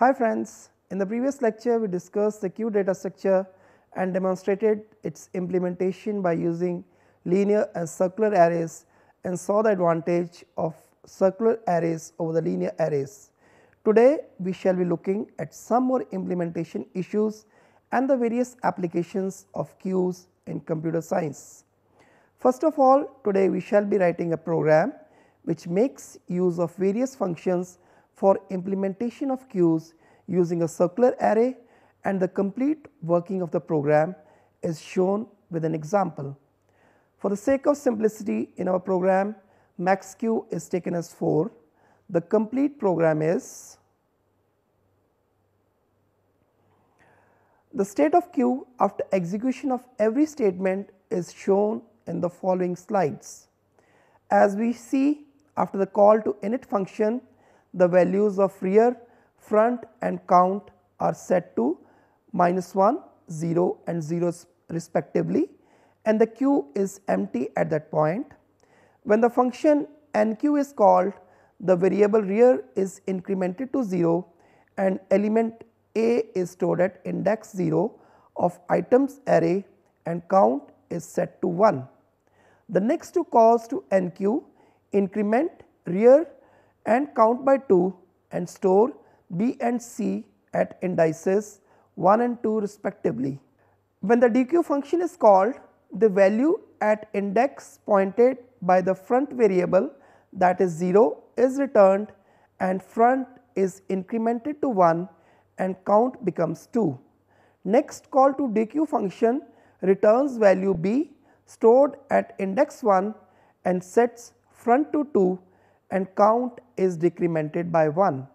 Hi friends, in the previous lecture we discussed the queue data structure and demonstrated its implementation by using linear and circular arrays and saw the advantage of circular arrays over the linear arrays. Today we shall be looking at some more implementation issues and the various applications of queues in computer science. First of all today we shall be writing a program which makes use of various functions for implementation of queues using a circular array and the complete working of the program is shown with an example. For the sake of simplicity in our program max q is taken as 4. The complete program is the state of q after execution of every statement is shown in the following slides. As we see after the call to init function the values of rear, front and count are set to minus 1, 0 and 0 respectively and the queue is empty at that point. When the function enqueue is called the variable rear is incremented to 0 and element a is stored at index 0 of items array and count is set to 1. The next two calls to enqueue increment rear and count by 2 and store b and c at indices 1 and 2 respectively. When the dequeue function is called the value at index pointed by the front variable that is 0 is returned and front is incremented to 1 and count becomes 2. Next call to dequeue function returns value b stored at index 1 and sets front to 2 and count is decremented by 1.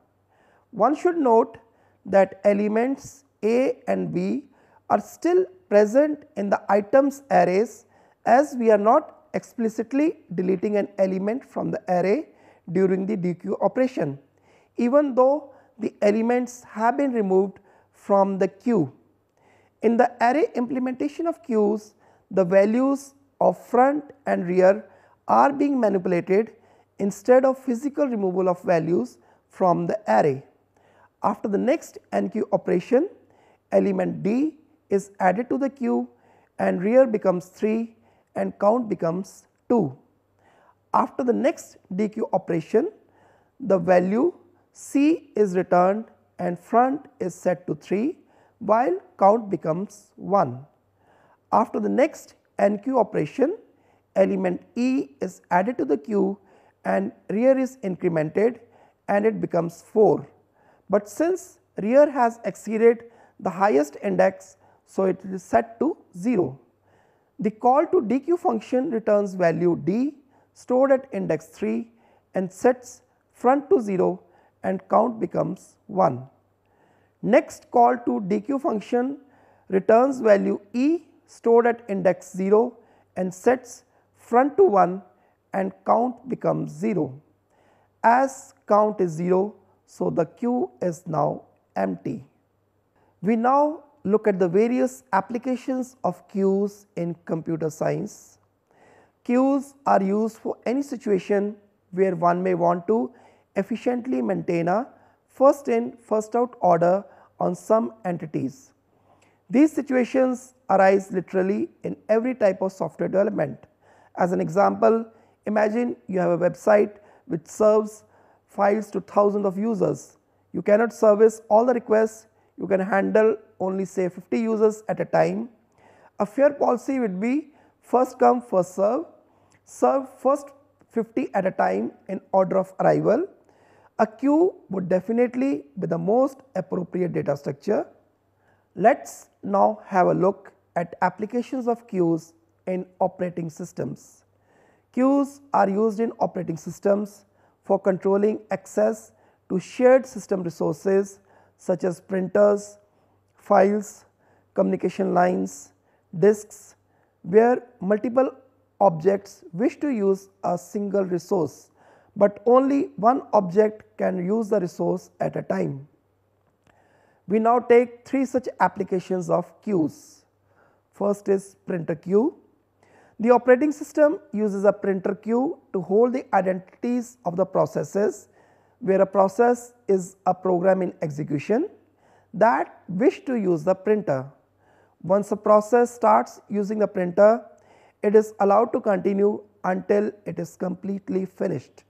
One should note that elements A and B are still present in the items arrays as we are not explicitly deleting an element from the array during the dequeue operation even though the elements have been removed from the queue. In the array implementation of queues the values of front and rear are being manipulated instead of physical removal of values from the array. After the next enqueue operation element D is added to the queue and rear becomes 3 and count becomes 2. After the next dequeue operation the value C is returned and front is set to 3 while count becomes 1. After the next enqueue operation element E is added to the queue and rear is incremented and it becomes 4. But since rear has exceeded the highest index, so it is set to 0. The call to dequeue function returns value d stored at index 3 and sets front to 0 and count becomes 1. Next call to dequeue function returns value e stored at index 0 and sets front to 1 and count becomes 0. As count is 0, so the queue is now empty. We now look at the various applications of queues in computer science. Queues are used for any situation where one may want to efficiently maintain a first in first out order on some entities. These situations arise literally in every type of software development. As an example, Imagine you have a website which serves files to thousands of users. You cannot service all the requests, you can handle only say 50 users at a time. A fair policy would be first come first serve, serve first 50 at a time in order of arrival. A queue would definitely be the most appropriate data structure. Let us now have a look at applications of queues in operating systems. Queues are used in operating systems for controlling access to shared system resources such as printers, files, communication lines, disks where multiple objects wish to use a single resource, but only one object can use the resource at a time. We now take three such applications of queues. First is printer queue. The operating system uses a printer queue to hold the identities of the processes where a process is a program in execution that wish to use the printer. Once a process starts using the printer, it is allowed to continue until it is completely finished.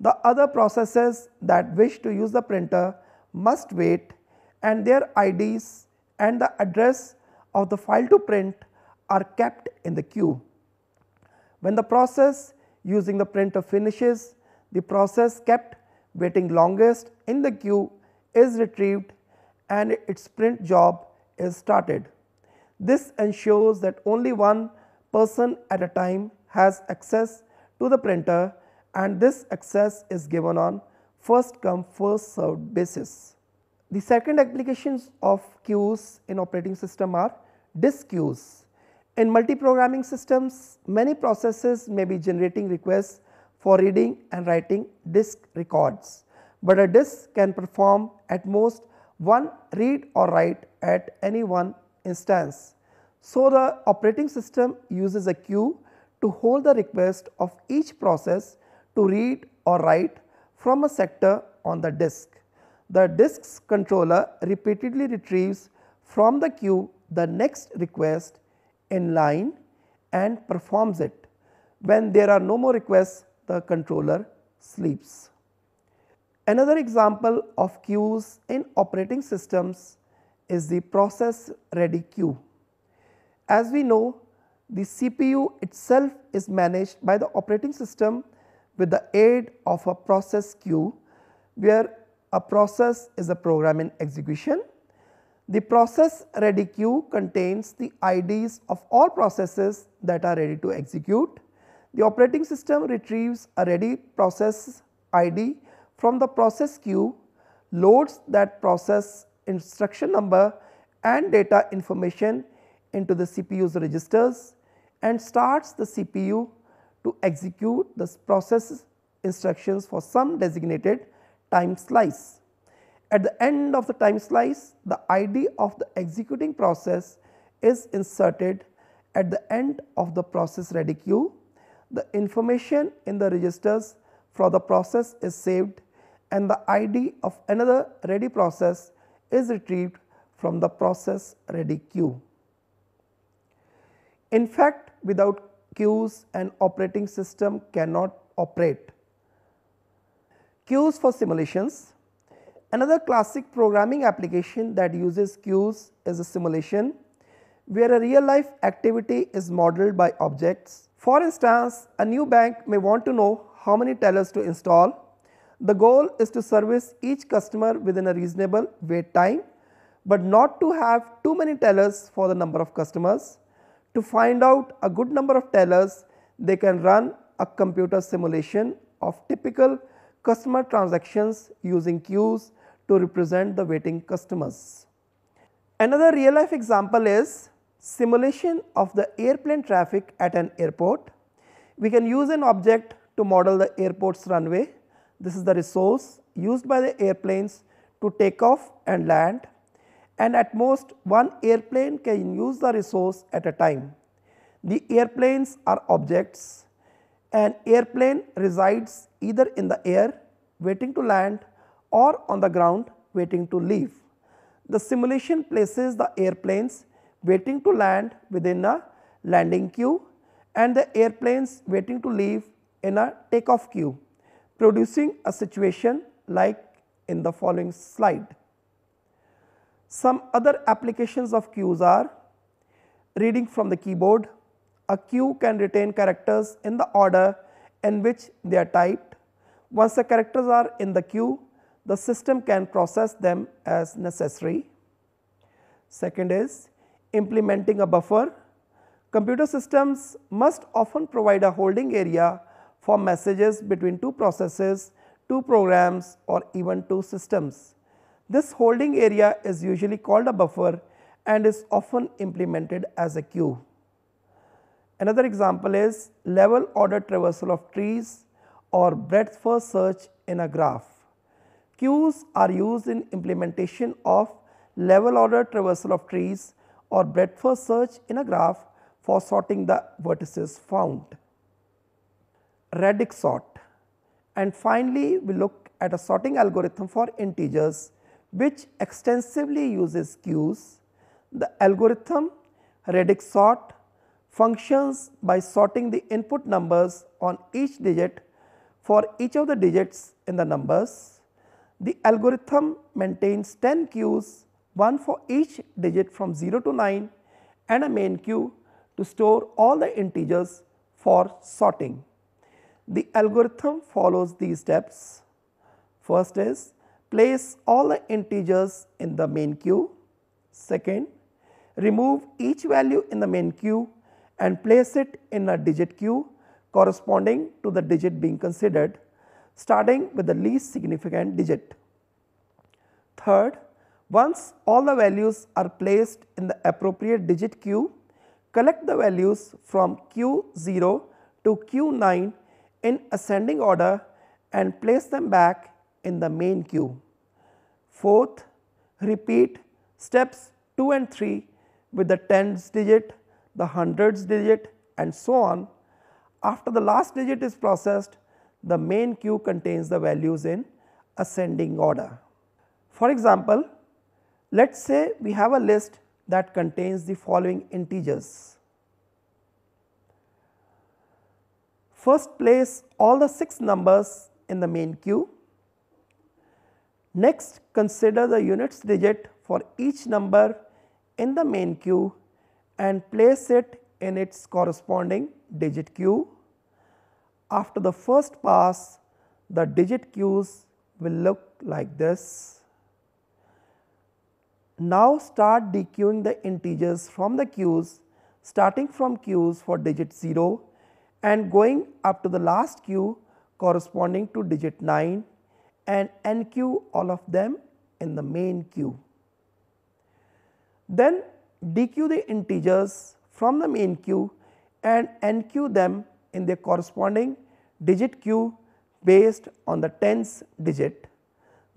The other processes that wish to use the printer must wait and their IDs and the address of the file to print are kept in the queue. When the process using the printer finishes, the process kept waiting longest in the queue is retrieved and its print job is started. This ensures that only one person at a time has access to the printer and this access is given on first come first served basis. The second applications of queues in operating system are disk queues. In multi-programming systems, many processes may be generating requests for reading and writing disk records, but a disk can perform at most one read or write at any one instance. So, the operating system uses a queue to hold the request of each process to read or write from a sector on the disk the disk's controller repeatedly retrieves from the queue the next request in line and performs it. When there are no more requests, the controller sleeps. Another example of queues in operating systems is the process ready queue. As we know, the CPU itself is managed by the operating system with the aid of a process queue where a process is a program in execution. The process ready queue contains the IDs of all processes that are ready to execute. The operating system retrieves a ready process ID from the process queue, loads that process instruction number and data information into the CPU's registers and starts the CPU to execute the process instructions for some designated time slice. At the end of the time slice, the ID of the executing process is inserted at the end of the process ready queue. The information in the registers for the process is saved and the ID of another ready process is retrieved from the process ready queue. In fact, without queues an operating system cannot operate. Queues for simulations. Another classic programming application that uses queues is a simulation where a real life activity is modeled by objects. For instance, a new bank may want to know how many tellers to install. The goal is to service each customer within a reasonable wait time, but not to have too many tellers for the number of customers. To find out a good number of tellers, they can run a computer simulation of typical customer transactions using queues to represent the waiting customers. Another real life example is simulation of the airplane traffic at an airport. We can use an object to model the airport's runway. This is the resource used by the airplanes to take off and land and at most one airplane can use the resource at a time. The airplanes are objects an airplane resides either in the air waiting to land or on the ground waiting to leave. The simulation places the airplanes waiting to land within a landing queue and the airplanes waiting to leave in a takeoff queue, producing a situation like in the following slide. Some other applications of queues are reading from the keyboard, a queue can retain characters in the order in which they are typed. Once the characters are in the queue, the system can process them as necessary. Second is implementing a buffer. Computer systems must often provide a holding area for messages between two processes, two programs or even two systems. This holding area is usually called a buffer and is often implemented as a queue. Another example is level order traversal of trees or breadth first search in a graph. Queues are used in implementation of level order traversal of trees or breadth first search in a graph for sorting the vertices found. Radix sort and finally, we look at a sorting algorithm for integers which extensively uses queues. The algorithm radix sort functions by sorting the input numbers on each digit for each of the digits in the numbers. The algorithm maintains 10 queues, one for each digit from 0 to 9 and a main queue to store all the integers for sorting. The algorithm follows these steps. First is place all the integers in the main queue. Second, remove each value in the main queue and place it in a digit queue corresponding to the digit being considered starting with the least significant digit. Third, once all the values are placed in the appropriate digit queue, collect the values from Q0 to Q9 in ascending order and place them back in the main queue. Fourth, repeat steps 2 and 3 with the tens digit, the hundreds digit and so on. After the last digit is processed, the main queue contains the values in ascending order. For example, let us say we have a list that contains the following integers. First place all the 6 numbers in the main queue. Next consider the units digit for each number in the main queue and place it in its corresponding digit queue. After the first pass the digit queues will look like this. Now start dequeuing the integers from the queues starting from queues for digit 0 and going up to the last queue corresponding to digit 9 and enqueue all of them in the main queue. Then dequeue the integers from the main queue and enqueue them in their corresponding digit queue based on the tens digit.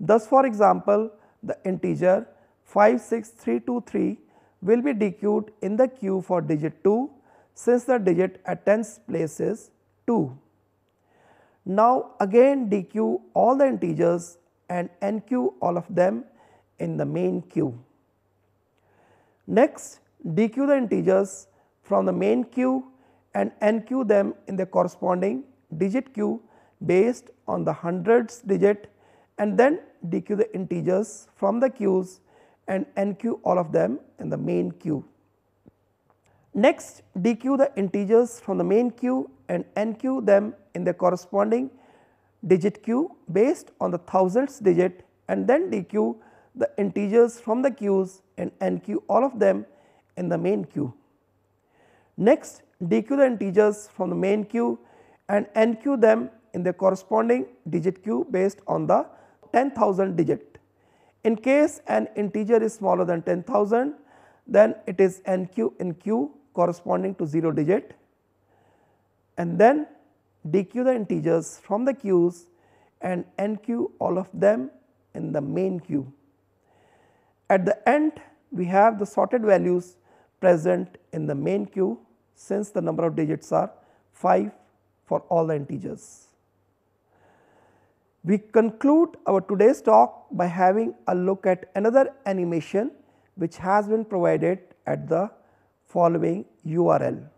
Thus for example, the integer 56323 will be dequeued in the queue for digit 2 since the digit at tens place is 2. Now again dequeue all the integers and enqueue all of them in the main queue. Next dequeue the integers from the main queue and enqueue them in the corresponding digit queue based on the hundreds digit and then dequeue the integers from the queues and enqueue all of them in the main queue. Next dequeue the integers from the main queue and enqueue them in the corresponding digit queue based on the thousands digit and then dequeue the integers from the queues and enqueue all of them in the main queue. Next dequeue the integers from the main queue and enqueue them in the corresponding digit queue based on the 10,000 digit. In case an integer is smaller than 10,000 then it is enqueue in queue corresponding to 0 digit and then dequeue the integers from the queues and enqueue all of them in the main queue. At the end we have the sorted values present in the main queue since the number of digits are 5 for all the integers. We conclude our today's talk by having a look at another animation which has been provided at the following URL.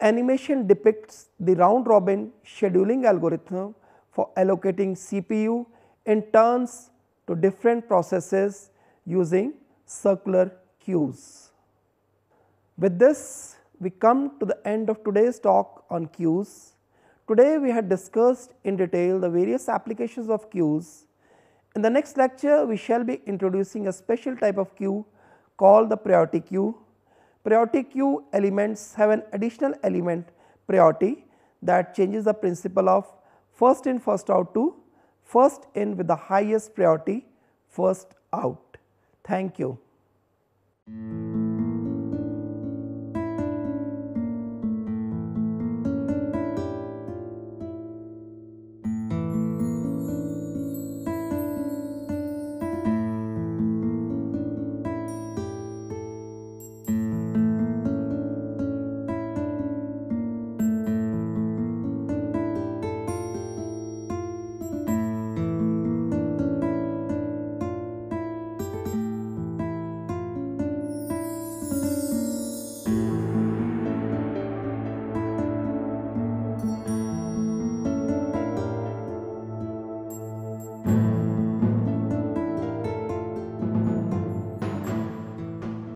Animation depicts the round robin scheduling algorithm for allocating CPU in turns to different processes using circular queues. With this, we come to the end of today's talk on queues. Today, we had discussed in detail the various applications of queues. In the next lecture, we shall be introducing a special type of queue called the priority queue. Priority queue elements have an additional element priority that changes the principle of first in first out to first in with the highest priority first out. Thank you.